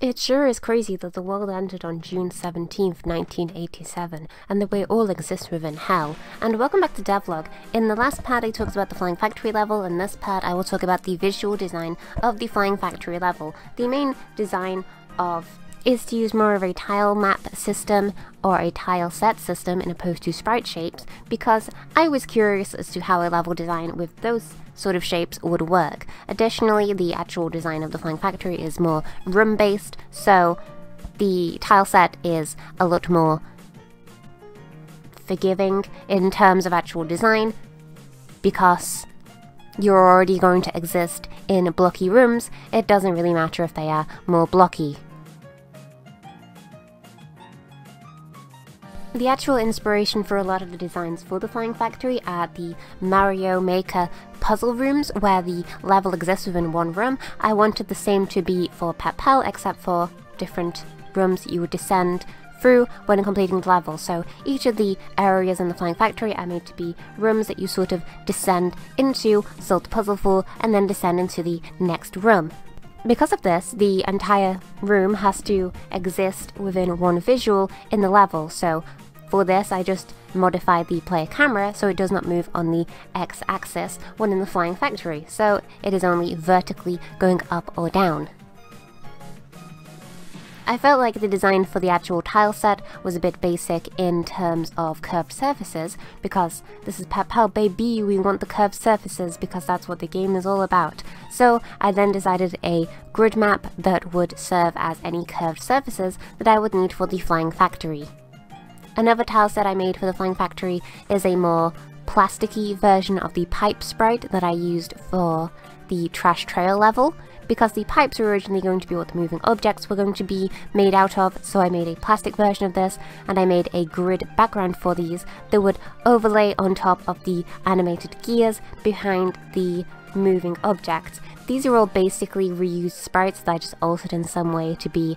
It sure is crazy that the world ended on June 17th, 1987, and that we all exist within hell. And welcome back to Devlog. In the last part I talked about the Flying Factory level, in this part I will talk about the visual design of the Flying Factory level. The main design of is to use more of a tile map system or a tile set system in opposed to sprite shapes because I was curious as to how a level design with those sort of shapes would work. Additionally, the actual design of the Flying Factory is more room based, so the tile set is a lot more forgiving in terms of actual design because you're already going to exist in blocky rooms, it doesn't really matter if they are more blocky The actual inspiration for a lot of the designs for the Flying Factory are the Mario Maker puzzle rooms where the level exists within one room. I wanted the same to be for Pep-Pel except for different rooms you would descend through when completing the level. So each of the areas in the Flying Factory are made to be rooms that you sort of descend into, solve the puzzle for, and then descend into the next room. Because of this, the entire room has to exist within one visual in the level, so for this, I just modify the player camera so it does not move on the x-axis when in the flying factory, so it is only vertically going up or down. I felt like the design for the actual tile set was a bit basic in terms of curved surfaces, because this is Pep-Pel baby, we want the curved surfaces because that's what the game is all about. So I then decided a grid map that would serve as any curved surfaces that I would need for the flying factory. Another tile set I made for the Flying Factory is a more plasticky version of the pipe sprite that I used for the trash trail level because the pipes were originally going to be what the moving objects were going to be made out of, so I made a plastic version of this, and I made a grid background for these that would overlay on top of the animated gears behind the moving objects. These are all basically reused sprites that I just altered in some way to be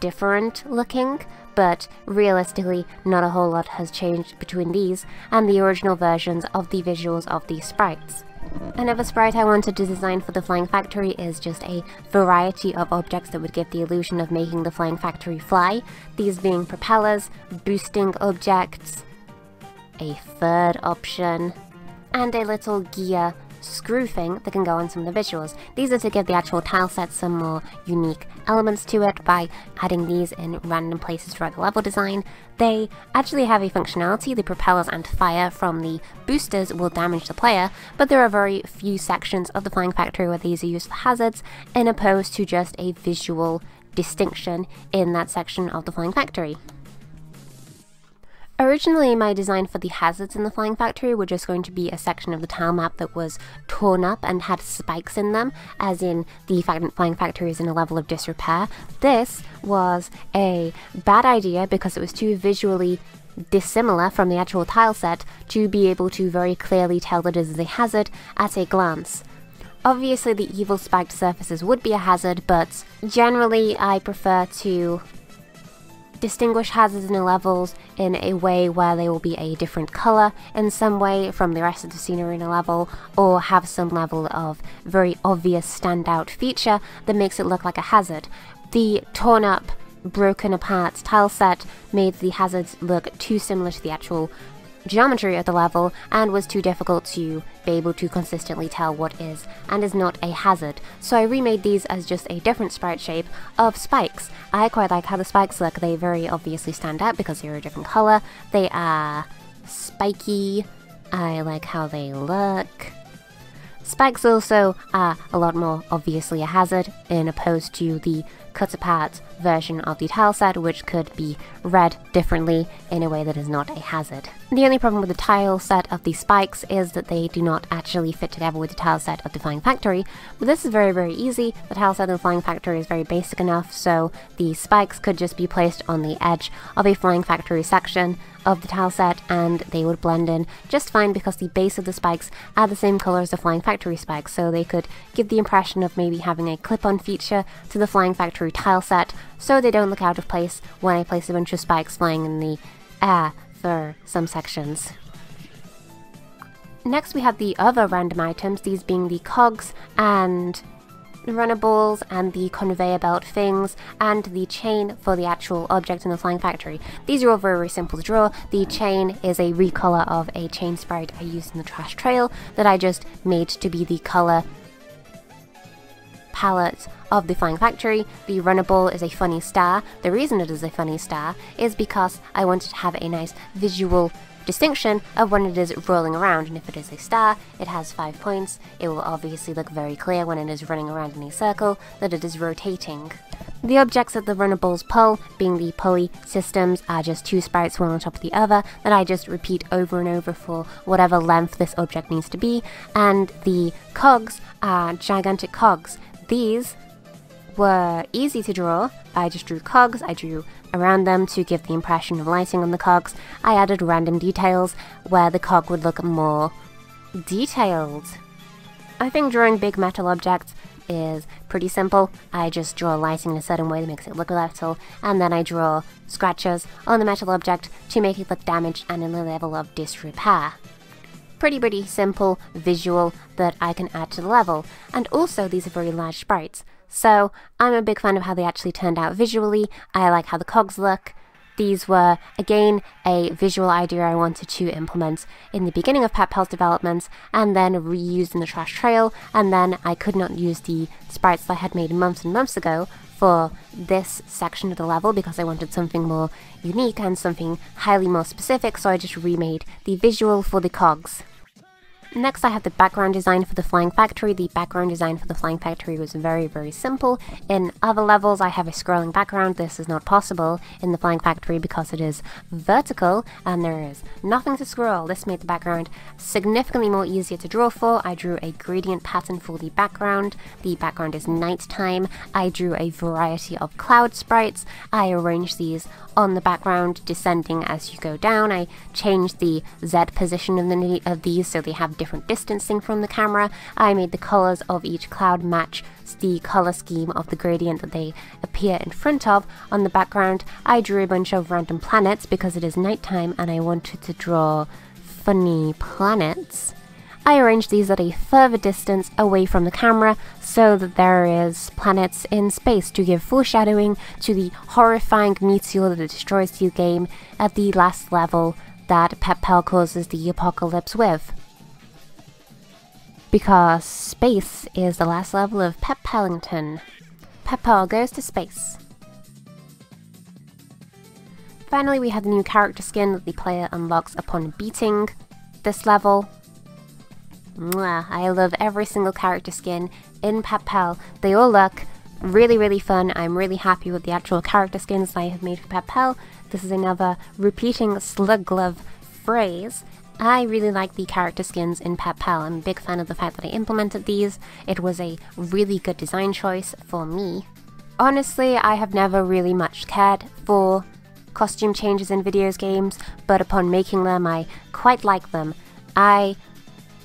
different looking, but realistically not a whole lot has changed between these and the original versions of the visuals of these sprites. Another sprite I wanted to design for the Flying Factory is just a variety of objects that would give the illusion of making the Flying Factory fly, these being propellers, boosting objects, a third option, and a little gear screw thing that can go on some of the visuals. These are to give the actual tile set some more unique elements to it by adding these in random places throughout the level design. They actually have a functionality, the propellers and fire from the boosters will damage the player, but there are very few sections of the Flying Factory where these are used for hazards, in opposed to just a visual distinction in that section of the Flying Factory. Originally, my design for the hazards in the Flying Factory were just going to be a section of the tile map that was torn up and had spikes in them, as in the Flying Factory is in a level of disrepair. This was a bad idea because it was too visually dissimilar from the actual tile set to be able to very clearly tell that it is a hazard at a glance. Obviously the evil spiked surfaces would be a hazard, but generally I prefer to distinguish hazards in the levels in a way where they will be a different colour in some way from the rest of the scenery in a level, or have some level of very obvious standout feature that makes it look like a hazard. The torn up, broken apart tile set made the hazards look too similar to the actual geometry at the level and was too difficult to be able to consistently tell what is and is not a hazard. So I remade these as just a different sprite shape of spikes. I quite like how the spikes look. They very obviously stand out because they're a different color. They are spiky. I like how they look. Spikes also are a lot more obviously a hazard in opposed to the cut apart version of the tile set which could be read differently in a way that is not a hazard. The only problem with the tile set of the spikes is that they do not actually fit together with the tile set of the Flying Factory, but this is very very easy. The tile set of the Flying Factory is very basic enough so the spikes could just be placed on the edge of a Flying Factory section of the tile set and they would blend in just fine because the base of the spikes are the same color as the Flying Factory spikes so they could give the impression of maybe having a clip-on feature to the Flying Factory tile set so they don't look out of place when I place a bunch of spikes flying in the air for some sections. Next we have the other random items, these being the cogs and runnables and the conveyor belt things and the chain for the actual object in the Flying Factory. These are all very, very simple to draw. The chain is a recolor of a chain sprite I used in the trash trail that I just made to be the color palette of the Flying Factory. The runnable is a funny star. The reason it is a funny star is because I wanted to have a nice visual distinction of when it is rolling around, and if it is a star, it has 5 points. It will obviously look very clear when it is running around in a circle that it is rotating. The objects that the runnables pull, being the pulley systems, are just two sprites one on top of the other that I just repeat over and over for whatever length this object needs to be, and the cogs are gigantic cogs. These were easy to draw. I just drew cogs, I drew around them to give the impression of lighting on the cogs. I added random details where the cog would look more detailed. I think drawing big metal objects is pretty simple. I just draw lighting in a certain way that makes it look metal, and then I draw scratches on the metal object to make it look damaged and in the level of disrepair. Pretty pretty simple visual that I can add to the level, and also these are very large sprites, so I'm a big fan of how they actually turned out visually. I like how the cogs look. These were, again, a visual idea I wanted to implement in the beginning of Pal's development and then reused in the Trash Trail, and then I could not use the sprites I had made months and months ago for this section of the level because I wanted something more unique and something highly more specific, so I just remade the visual for the cogs. Next I have the background design for the Flying Factory. The background design for the Flying Factory was very, very simple. In other levels I have a scrolling background. This is not possible in the Flying Factory because it is vertical and there is nothing to scroll. This made the background significantly more easier to draw for. I drew a gradient pattern for the background. The background is nighttime. I drew a variety of cloud sprites. I arranged these on the background descending as you go down. I changed the Z position of, the, of these so they have different distancing from the camera. I made the colors of each cloud match the color scheme of the gradient that they appear in front of. On the background, I drew a bunch of random planets because it is nighttime and I wanted to draw funny planets. I arranged these at a further distance away from the camera so that there is planets in space to give foreshadowing to the horrifying meteor that destroys the game at the last level that Pep-Pel causes the apocalypse with. Because space is the last level of Pep Pellington. Pet goes to space. Finally, we have the new character skin that the player unlocks upon beating this level. Mwah, I love every single character skin in Pet They all look really, really fun. I'm really happy with the actual character skins I have made for Pet This is another repeating slug glove phrase. I really like the character skins in Pep-Pel. I'm a big fan of the fact that I implemented these. It was a really good design choice for me. Honestly, I have never really much cared for costume changes in videos games, but upon making them, I quite like them. I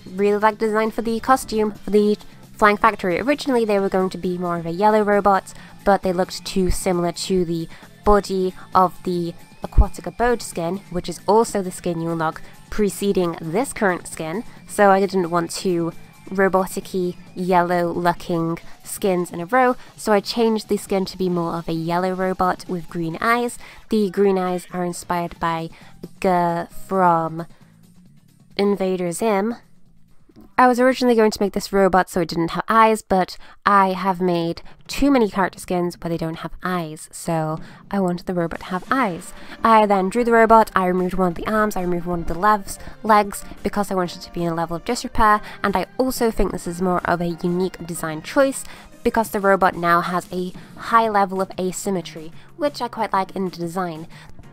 really like the design for the costume for the Flying Factory. Originally they were going to be more of a yellow robot, but they looked too similar to the body of the Aquatic Abode skin, which is also the skin you'll unlock preceding this current skin, so I didn't want two robotic yellow looking skins in a row, so I changed the skin to be more of a yellow robot with green eyes. The green eyes are inspired by GIR from Invader Zim, I was originally going to make this robot so it didn't have eyes, but I have made too many character skins where they don't have eyes, so I wanted the robot to have eyes. I then drew the robot, I removed one of the arms, I removed one of the legs, legs because I wanted it to be in a level of disrepair, and I also think this is more of a unique design choice because the robot now has a high level of asymmetry, which I quite like in the design.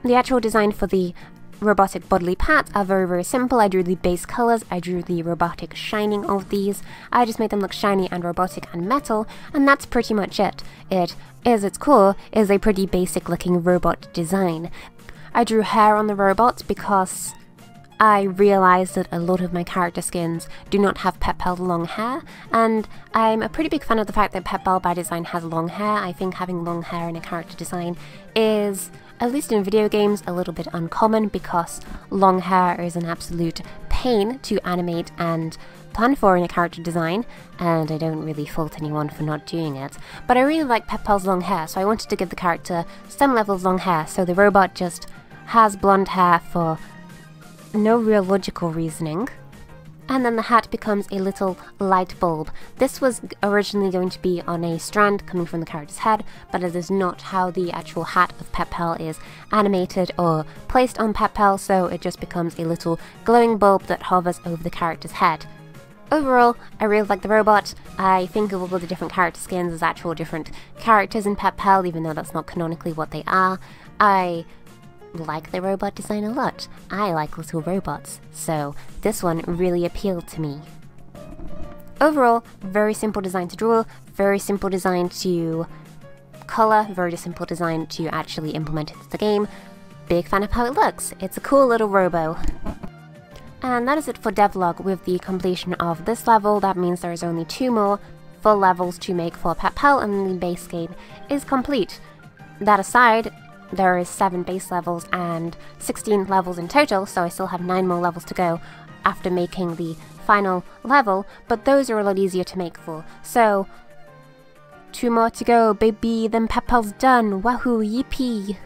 The actual design for the robotic bodily parts are very very simple. I drew the base colors, I drew the robotic shining of these, I just made them look shiny and robotic and metal, and that's pretty much it. It is its core is a pretty basic looking robot design. I drew hair on the robot because I realised that a lot of my character skins do not have Pet long hair, and I'm a pretty big fan of the fact that Pet by design has long hair. I think having long hair in a character design is at least in video games, a little bit uncommon because long hair is an absolute pain to animate and plan for in a character design, and I don't really fault anyone for not doing it. But I really like Pep-Pel's long hair, so I wanted to give the character some level of long hair, so the robot just has blonde hair for no real logical reasoning. And then the hat becomes a little light bulb. This was originally going to be on a strand coming from the character's head, but it is not how the actual hat of Pep-Pel is animated or placed on Pep-Pel, so it just becomes a little glowing bulb that hovers over the character's head. Overall, I really like the robot. I think of all the different character skins as actual different characters in Pep-Pel, even though that's not canonically what they are. I like the robot design a lot. I like little robots, so this one really appealed to me. Overall, very simple design to draw, very simple design to color, very simple design to actually implement into the game. Big fan of how it looks. It's a cool little robo. And that is it for devlog with the completion of this level. That means there is only two more full levels to make for Pep-Pel and the base game is complete. That aside, there is 7 base levels and 16 levels in total, so I still have 9 more levels to go after making the final level, but those are a lot easier to make for. So, two more to go, baby, then Pep-Pel's done, wahoo, yippee!